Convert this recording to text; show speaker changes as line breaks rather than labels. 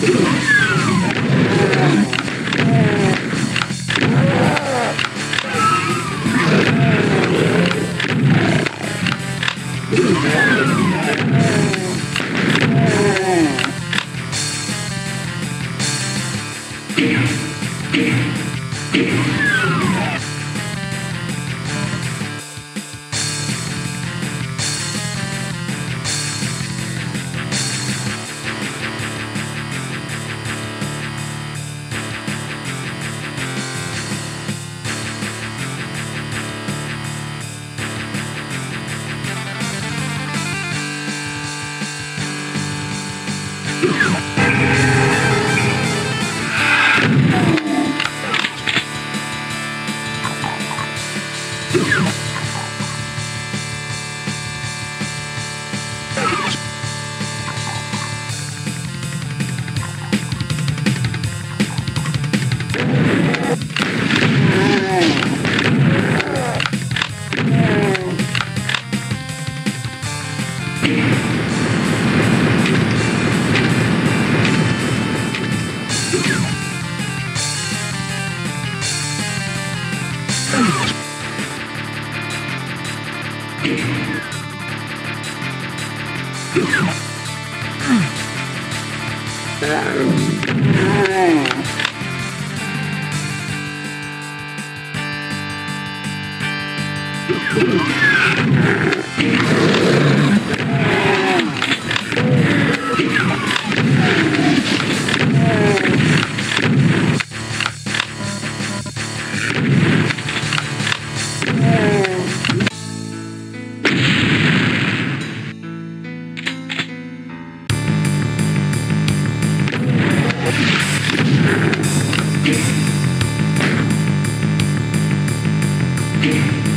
Yeah. you Thank
Thank you.